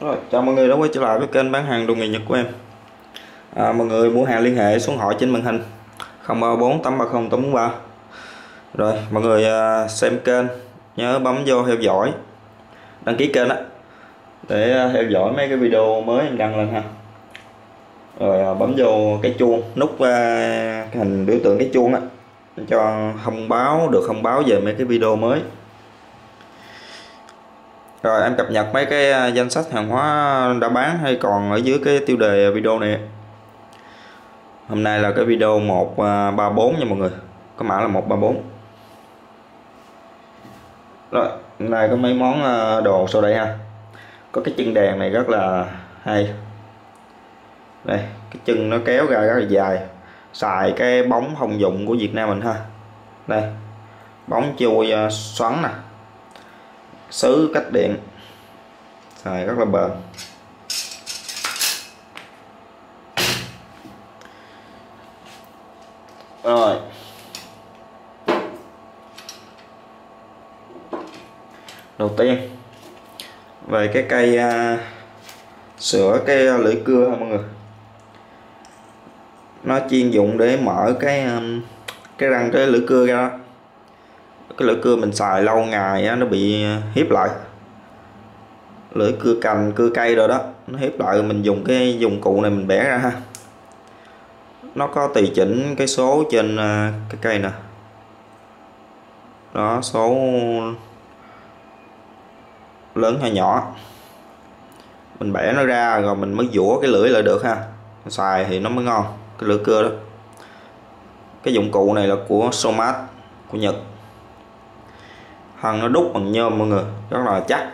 Rồi, chào mọi người đã quay trở lại với kênh bán hàng đồ nghề Nhật của em. À, Mọi người mua hàng liên hệ xuống hỏi trên màn hình 034 830 843 Rồi, mọi người à, xem kênh nhớ bấm vô theo dõi Đăng ký kênh á Để à, theo dõi mấy cái video mới em đăng lên ha. Rồi à, bấm vô cái chuông, nút cái hình biểu tượng cái chuông á Cho thông báo, được thông báo về mấy cái video mới rồi, em cập nhật mấy cái à, danh sách hàng hóa đã bán hay còn ở dưới cái tiêu đề video này. Hôm nay là cái video 134 à, nha mọi người. Có mã là 134 rồi, hôm nay có mấy món à, đồ sau đây ha. Có cái chân đèn này rất là hay. Đây, cái chân nó kéo ra rất là dài. Xài cái bóng thông dụng của Việt Nam mình ha. Đây, bóng chui xoắn nè sứ cách điện. Xài rất là bền. Rồi. Đầu tiên về cái cây à, uh, sửa cái à, lưỡi cưa ha mọi người? Nó chuyên dụng để mở cái um, cái răng cái lưỡi cưa ra đó cái lưỡi cưa mình xài lâu ngày á, nó bị hiếp lại. Lưỡi cưa cành cưa cây rồi đó nó hiếp lại mình dùng cái dụng cụ này mình bẻ ra ha. Nó có tùy chỉnh cái số trên à, cái cây nè. Đó số lớn hay nhỏ. Mình bẻ nó ra rồi mình mới dũa cái lưỡi lại được ha. Xài thì nó mới ngon cái lưỡi cưa đó. Cái dụng cụ này là của Somat của Nhật thân nó đúc bằng nhôm mọi người rất là chắc.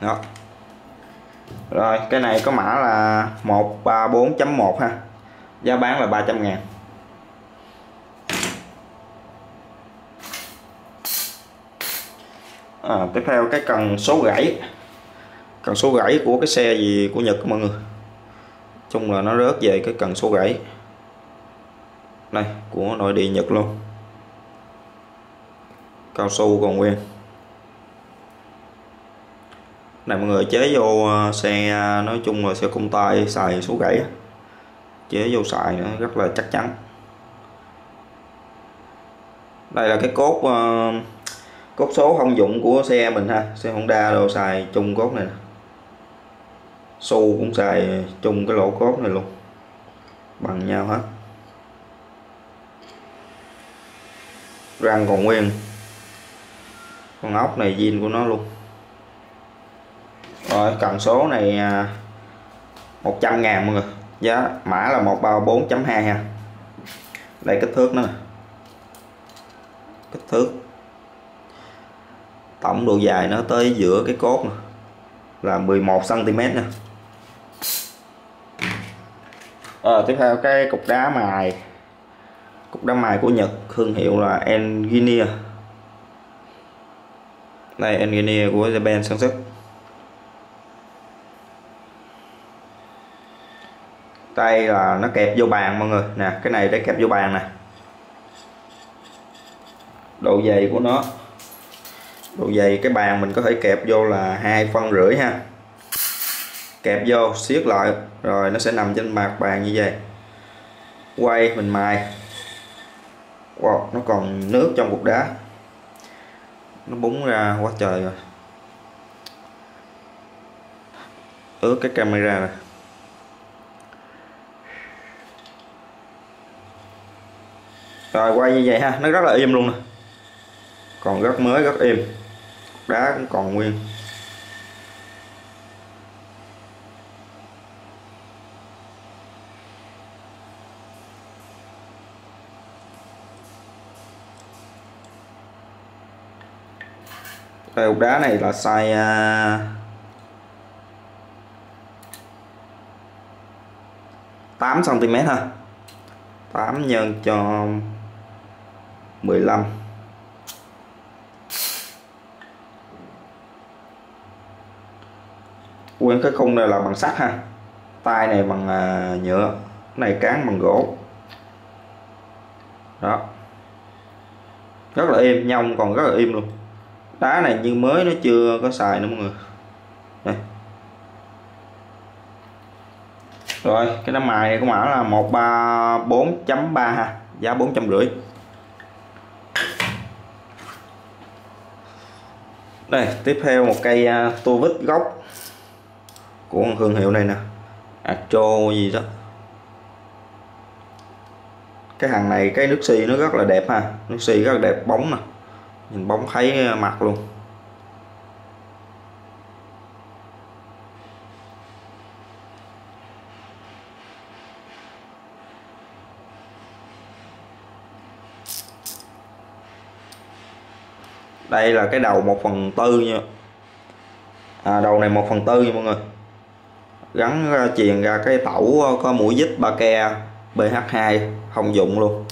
Đó. Rồi cái này có mã là 134.1 ha. Giá bán là 300 ngàn. À, tiếp theo cái cần số gãy. Cần số gãy của cái xe gì của Nhật mọi người? Chung là nó rớt về cái cần số gãy này của nội địa Nhật luôn. Cao su còn nguyên. Này mọi người chế vô ờ, xe ờ, nói chung là xe công tay xài số gãy chế vô xài nó rất là chắc chắn. Đây là cái cốt uh, cốt số thông dụng của xe mình ha. Xe Honda đồ xài chung cốt này su cũng xài chung cái lỗ cốt này luôn. Bằng nhau hết. Răng còn nguyên. Con ốc này zin của nó luôn. Rồi cần số này 100 à, ngàn mọi người. Giá mã là 134.2 ha. Đây kích thước nữa kích thước. Tổng độ dài nó tới giữa cái cốt này. là 11 cm nè. À, tiếp theo cái cục đá mài cục đá mài của Nhật thương hiệu là Engineer. Đây, Engineer của Japan sản xuất. Đây là nó kẹp vô bàn mọi người. Nè, cái này để kẹp vô bàn nè. Độ dày của nó. Độ dày cái bàn mình có thể kẹp vô là hai phân rưỡi ha. Kẹp vô siết lại, rồi nó sẽ nằm trên mặt bàn như vậy. Quay mình mài wow, nó còn nước trong cục đá. Nó búng ra quá trời rồi. Ướt cái camera này rồi quay như vậy ha nó rất là im luôn nè. Còn rất mới rất im. Đá cũng còn nguyên. Đây cục đá này là size à, tám cm ha. 8 nhân cho 15 quên cái khung này là bằng sắt ha. Tay này bằng à, nhựa. Này cán bằng gỗ. Đó. Rất là êm nhông còn rất là im luôn đá này như mới nó chưa có xài nữa mọi người. Đây. Rồi cái nắm mài này có mã là 134.3 ha. Giá 450 đây tiếp theo một cây uh, tua vít gốc của thương hiệu này nè. À, Atro gì đó. Cái hàng này cái nước xi nó rất là đẹp ha. Nước xi rất là đẹp bóng nè nhìn bóng thấy ờ, mặt luôn. Đây là cái đầu 1 phần tư nha. À, đầu này 1 phần tư nha mọi người. Gắn ra, truyền ra cái tẩu ờ, có mũi dít ba ke BH2 không dụng luôn.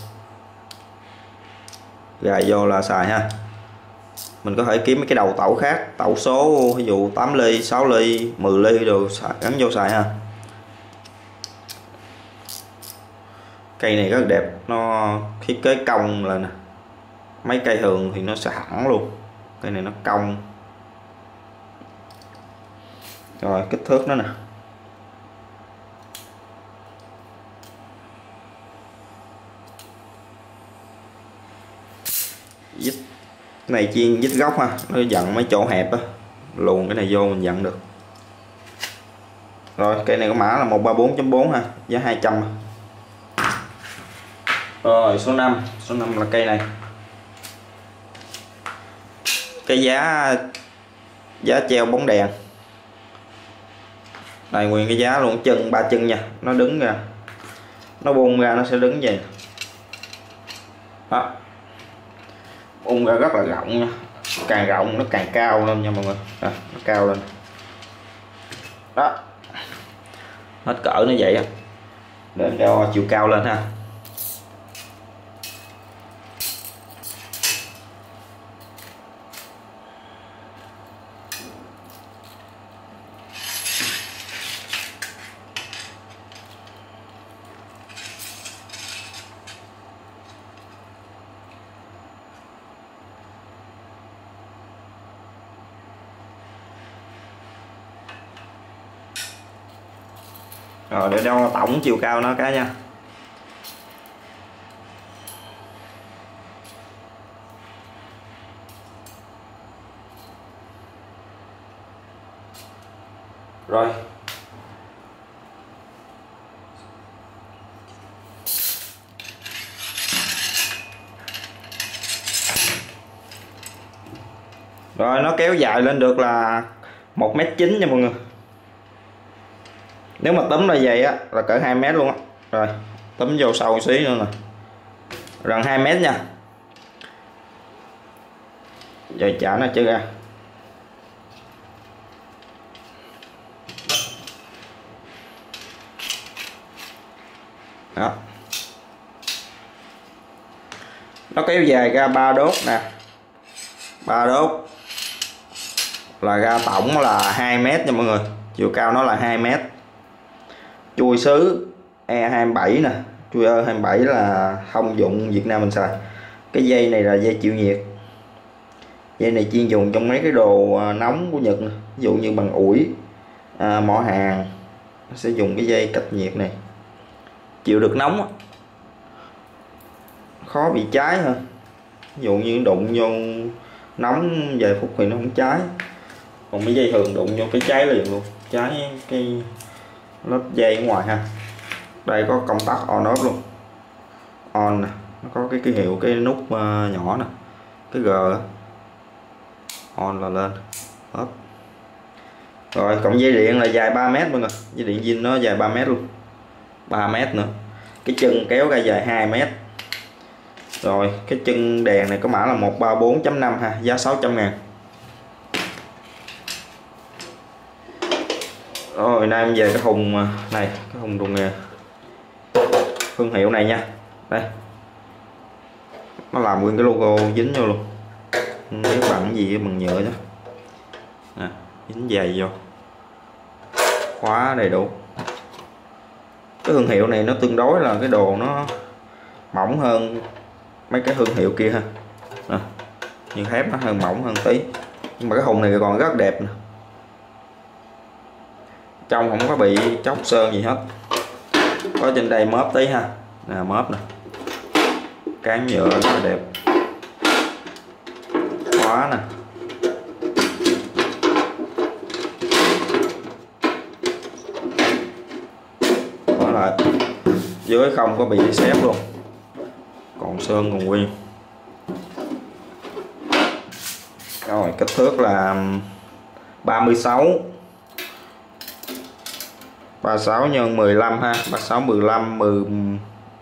Gài vô là xài ha mình có thể kiếm mấy cái đầu tẩu khác, tẩu số, ví dụ 8 ly 6 ly 10 ly đồ gắn vô xài ha. Cây này rất đẹp, nó thiết kế cong là nè. Mấy cây thường thì nó sẽ hẳn luôn. Cây này nó cong. Rồi, kích thước nó nè dít cái này chiên dít góc ha, nó dặn mấy chỗ hẹp á, luồn cái này vô mình dặn được. Rồi cây này có mã là 134.4 ha, giá 200 rồi, số 5 số 5 là cây này. Cái giá giá treo bóng đèn. Này, nguyên, cái giá luôn chân, ba chân nha, nó đứng ra, nó bung ra, nó sẽ đứng vậy. Đó bung ra rất là rộng nha. Càng rộng nó càng cao lên nha mọi người. À, nó cao lên. Đó. Hết cỡ nó vậy để cho chiều cao lên ha rồi, để đo tổng chiều cao nó cái nha. Rồi. Rồi, nó kéo dài lên được là một mét chín nha mọi người nếu mà tấm là vậy á, là cỡ 2 mét luôn á. Rồi tấm vô sâu một xí nữa nè. Gần 2 mét nha. Giờ chả nó chứ ra. Đó. Nó kéo dài ra ba đốt nè. Ba đốt là ra tổng là 2 mét nha mọi người. Chiều cao nó là 2 mét chui sứ E27 nè. Chui E27 là thông dụng Việt Nam mình xài. Cái dây này là dây chịu nhiệt. Dây này chuyên dùng trong mấy cái đồ à, nóng của Nhật ví dụ như bằng ủi à, mỏ hàng sẽ dùng cái dây cách nhiệt này. Chịu được nóng khó bị cháy hơn. Ví dụ như đụng vô nóng vài phút thì nó không cháy. Còn mấy dây thường đụng vô cái cháy liền luôn. Cháy cái lớp dây ở ngoài ha. Đây có công tắc on off luôn. On nè. Nó có cái ký hiệu cái nút uh, nhỏ nè. Cái g on là lên. Off. Rồi cộng dây điện là dài 3 mét mọi người. Dây điện zin nó dài 3 mét luôn. 3 mét nữa. Cái chân kéo ra dài 2 mét. Rồi cái chân đèn này có mã là 134.5 ha. Giá 600 ngàn. Ờ, rồi nay em về cái hùng này cái hùng đồ nghề. Thương hiệu này nha. Đây. Nó làm nguyên cái logo dính vô luôn. Ừ, Nếu bằng gì bằng nhựa chứ. Nè, dính dày vô. Khóa đầy đủ. Cái thương hiệu này nó tương đối là cái đồ nó mỏng hơn mấy cái thương hiệu kia ha. Nè nhưng thép nó hơn mỏng hơn tí. Nhưng mà cái hùng này còn rất đẹp nè trong không có bị chóc sơn gì hết. Có trên đây mớp tí ha. Nè, mớp nè. Cán nhựa rất là đẹp. Khóa nè. Khóa lại. Dưới không có bị xếp luôn. Còn sơn còn nguyên. Rồi, kích thước là 36 36 nhân 15 ha 36 15 10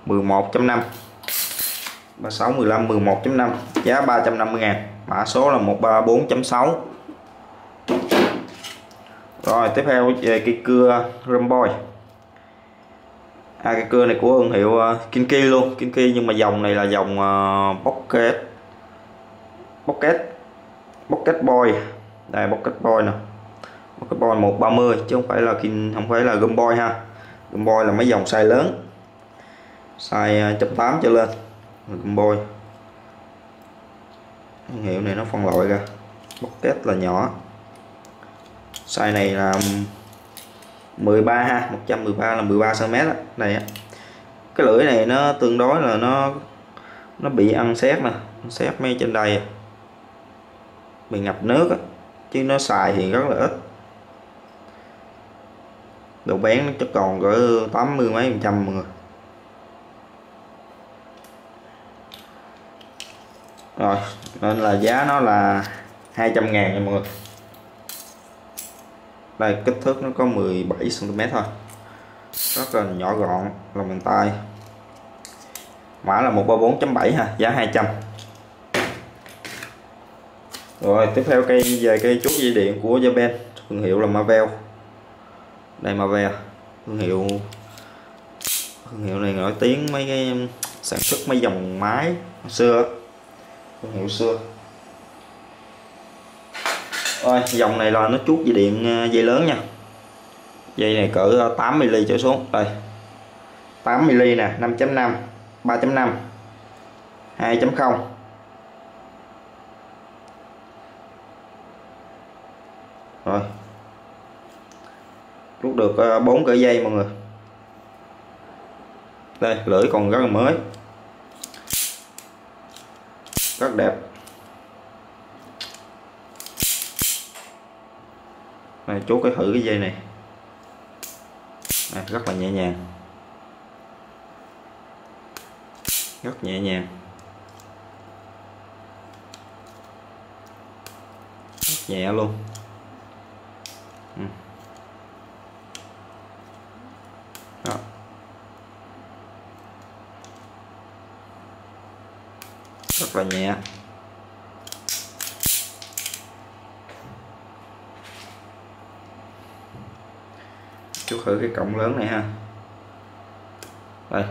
11.5 36 15 11.5 giá 350 ngàn. Mã số là 134.6 rồi tiếp theo về cây cưa Rumboy à, cây cưa này của thương hiệu uh, Kinki luôn. Kinki nhưng mà dòng này là dòng uh, Pocket. Pocket. Pocket Boy. Đây Pocket Boy nè. Pocket Boy 130 chứ không phải là Kin không phải là Gumboy ha. Gumboy là mấy dòng size lớn. Size à, 1.8 trở lên Gumboy thương hiệu này nó phân loại ra. Pocket là nhỏ. Size này là 13 ha 113 là 13 cm này á. Cái lưỡi này nó tương đối là nó nó bị ăn xét nè xét mấy trên đây bị ngập nước á. chứ nó xài thì rất là ít độ bén nó chắc còn cỡ 80 mấy phần trăm mọi người. Rồi, nên là giá nó là 200 ngàn nha mọi người. Đây, kích thước nó có 17 cm thôi. Rất là nhỏ gọn, lòng bàn tay. Mã là 134.7 ha, giá 200 rồi, tiếp theo cây, về cây chút dây điện của Japan thương hiệu là Marvel đây mà Marvel. Thương hiệu. Thương hiệu này nổi tiếng mấy cái sản xuất mấy dòng máy xưa. Thương hiệu xưa. Ôi, dòng này là nó chuốt dây điện ờ, dây lớn nha. Dây này cỡ ờ, 8 mm trở xuống. Đây. 8 mm nè 5.5 3.5 2.0 rồi rút được à, 4 cỡ dây mọi người. Đây lưỡi còn rất là mới. Rất đẹp. Này chú cái thử cái dây này. Này, rất là nhẹ nhàng. Rất nhẹ nhàng. Rất nhẹ luôn. Ừ. rất là nhẹ. Chút thử cái cọng lớn này ha. Đây.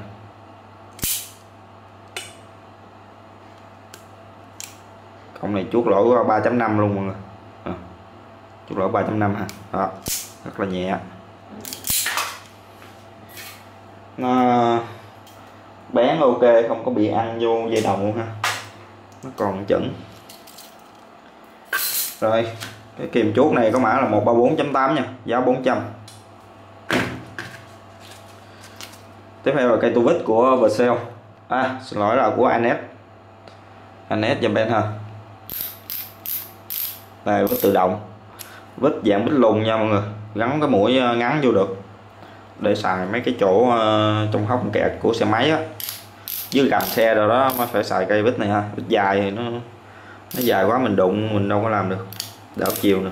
Cọng này chuốt lỗ 3.5 luôn mọi người. À, chuốt lỗ 3.5 ha đó. Rất là nhẹ. Nó bén ok không có bị ăn vô dây đồng luôn ha nó còn chuẩn rồi, cái kìm chuốt này có mã là 134.8 nha, giá 400 tiếp theo là cây tu vít của Vercel. À xin lỗi là của Anet. Anet Japan ha. Đây, vít tự động. Vít dạng vít lùn nha mọi người. Gắn cái mũi ờ, ngắn vô được. Để xài mấy cái chỗ ờ, trong hốc kẹt của xe máy á dưới gầm xe rồi đó, mới phải xài cây vít này ha. Vít dài thì nó nó dài quá, mình đụng, mình đâu có làm được. Đảo chiều nè.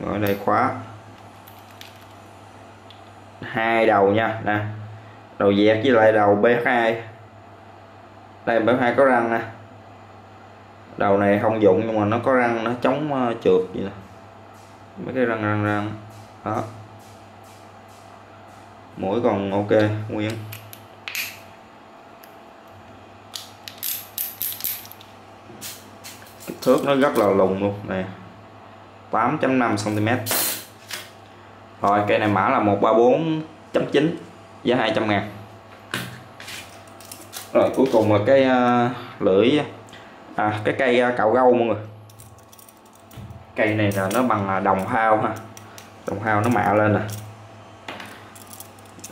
Rồi, đây khóa. Hai đầu nha, nè. Đầu dẹt với lại đầu B2 đây B2 có răng nè. Đầu này không dụng, nhưng mà nó có răng, nó chống ờ, trượt vậy nè. Mấy cái răng răng răng. Đó mũi còn ok nguyên. Kích thước nó rất là lùng luôn nè 8.5 cm rồi cây này mã là 134.9 giá 200 ngàn. Rồi cuối cùng là cái uh, lưỡi. À cái cây uh, cạo gâu mọi người. Cây này là nó bằng à, đồng hao ha. Đồng hao nó mạ lên nè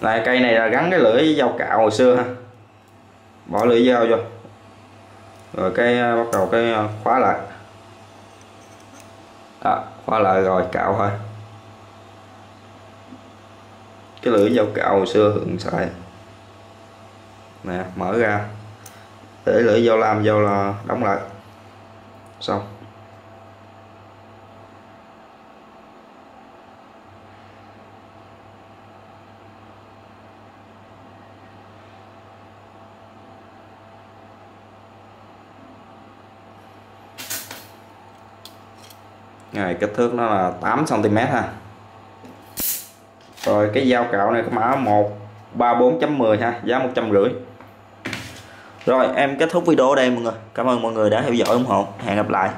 này cây này là gắn cái lưỡi dao cạo hồi xưa ha. Bỏ lưỡi dao vô. Rồi cái à, bắt đầu cái à, khóa lại. Đó, khóa lại rồi cạo thôi. Cái lưỡi dao cạo hồi xưa hưởng xài. Nè mở ra. Để lưỡi dao lam dao là đóng lại. Xong. Này kích thước nó là 8 cm ha. Rồi, cái dao cạo này có mã 134.10 ha, giá 150 rồi, em kết thúc video ở đây mọi người. Cảm ơn mọi người đã theo dõi ủng hộ. Hẹn gặp lại.